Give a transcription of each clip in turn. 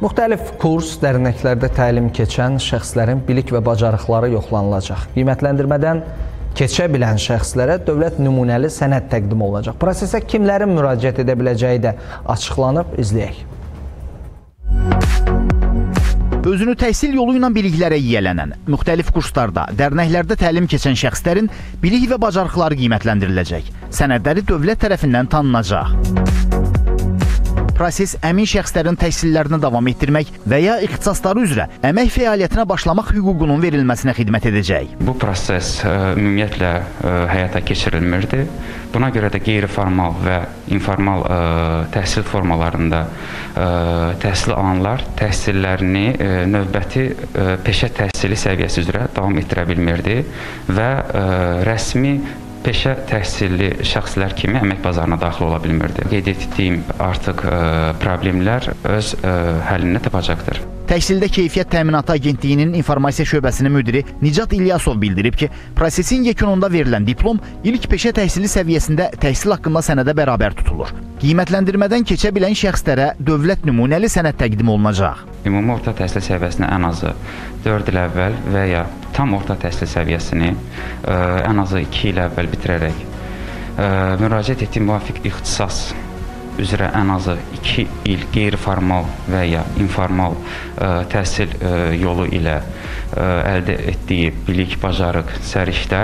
Müxtəlif kurs, dərnəklərdə təlim keçən şəxslərin bilik və bacarıqları yoxlanılacaq. Qiymətləndirmədən keçə bilən şəxslərə dövlət nümunəli sənəd təqdim olunacaq. Prosesə kimlərin müraciət edə biləcəyi də açıqlanıb, izləyək. Özünü təhsil yolu ilə biliklərə yiyələnən, müxtəlif kurslarda, dərnəklərdə təlim keçən şəxslərin bilik və bacarıqları qiymətləndiriləcək. Sənədləri dövlət tərəfindən tanınacaq. Proses əmin şəxslərin təhsillərini davam etdirmək və ya ixtisasları üzrə əmək fəaliyyətinə başlamaq hüququnun verilməsinə xidmət edəcək. Bu proses ə, ümumiyyətlə ə, həyata keçirilmirdi. Buna görə də qeyri-formal və informal ə, təhsil formalarında ə, təhsil alanlar təhsillərini ə, növbəti ə, peşə təhsili səviyyəsi üzrə davam etdirə bilmirdi və ə, rəsmi peşə təhsilli şəxslər kimi əmək bazarına daxil ola bilmirdi. Qeyd etdiyim artıq ə, problemlər öz ə, həllini tapacaqdır. Təhsildə Keyfiyyət Təminatı Agentliyinin informasiya şöbəsinin müdiri Nicat İlyasov bildirib ki, prosesin yekununda verilən diplom ilk peşə təhsili səviyyəsində təhsil haqqında sənədə bərabər tutulur. Qiymətləndirmədən keçə bilən şəxslərə dövlət nümunəli sənəd təqdim olunacaq. Ümumi orta təhsil səviyyəsini ən azı 4 il əvvəl və ya tam orta təhsil səviyyəsini ə, ən azı 2 il əvvəl bitirərək ə, müraciət etdiyi müvafiq ixtisas üzrə ən azı 2 il qeyri-formal və ya informal ə, təhsil ə, yolu ilə ə, əldə etdiyi bilik, bacarıq, səriştə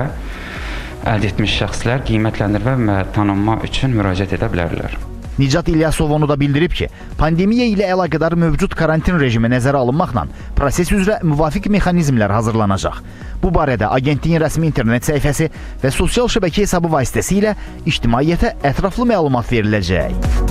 əldə etmiş şəxslər qiymətləndirmə və tanınma üçün müraciət edə bilərlər. Nicat İlyasov onu da bildirib ki, pandemiya ilə əlaqədar mövcud karantin rejimi nəzərə alınmaqla proses üzrə müvafiq mexanizmlər hazırlanacaq. Bu barədə agentliyin rəsmi internet səhifəsi və sosial şəbəkə hesabı vasitəsilə ictimaiyyətə ətraflı məlumat veriləcək.